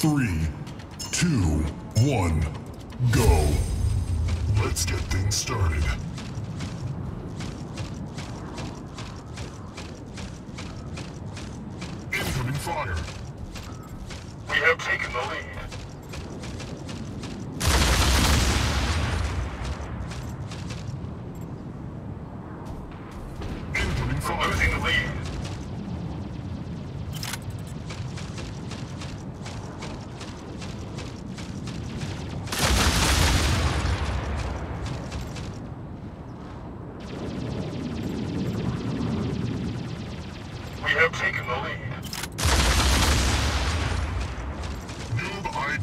Three, two, one, go. Let's get things started. Incoming fire. We have taken the lead.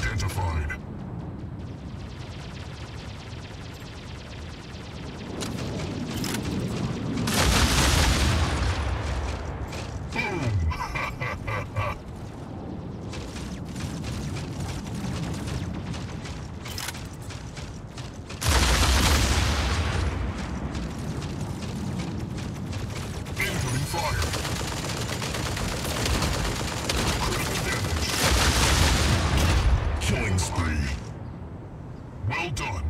Identified. Done.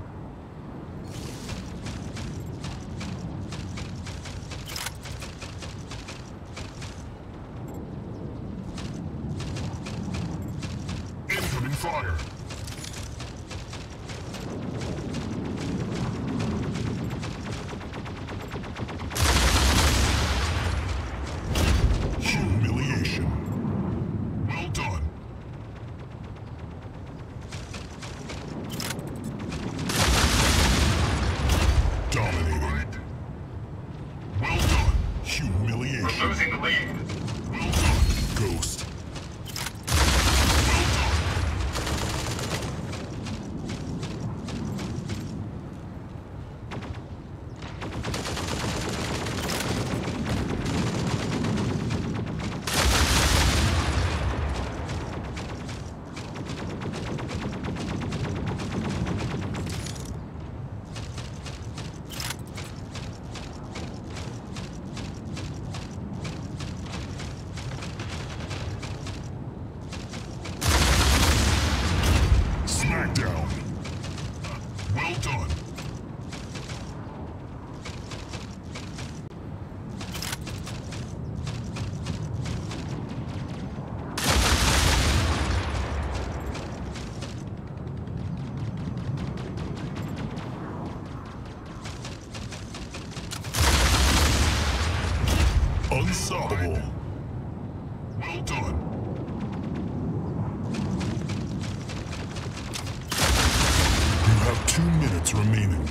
Unstoppable. Well done. You have two minutes remaining.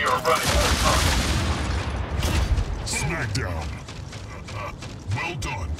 We are running out of time. Smackdown. well done.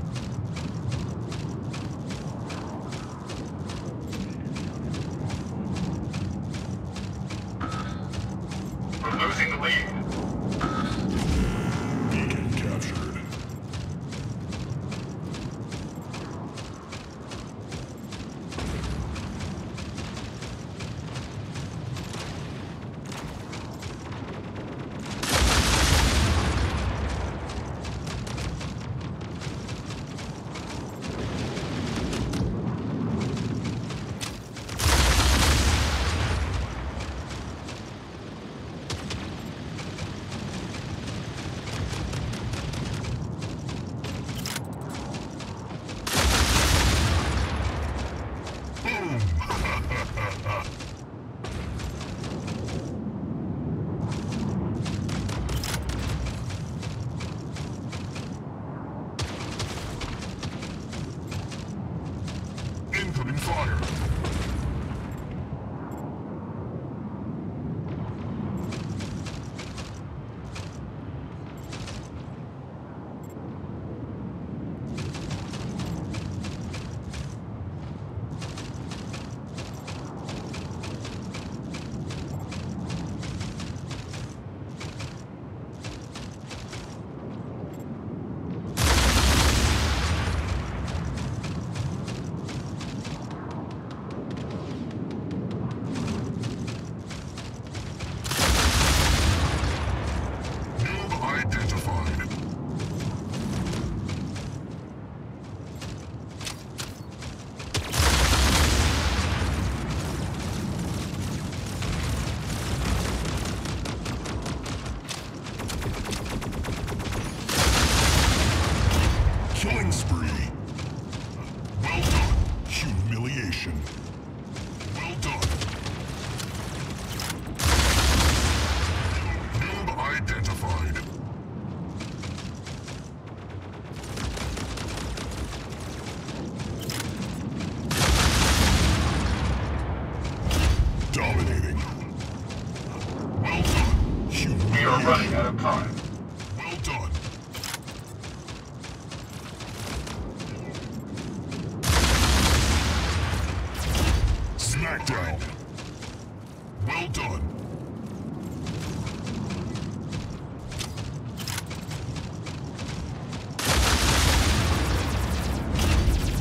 Killing spree. Well done. Humiliation.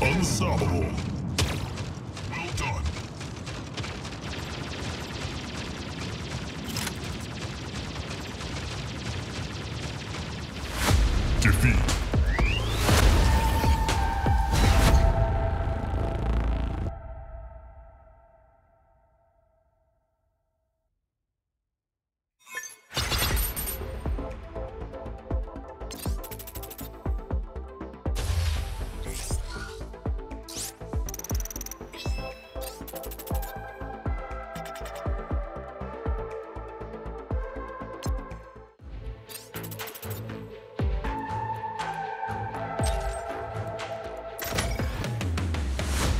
Unstoppable.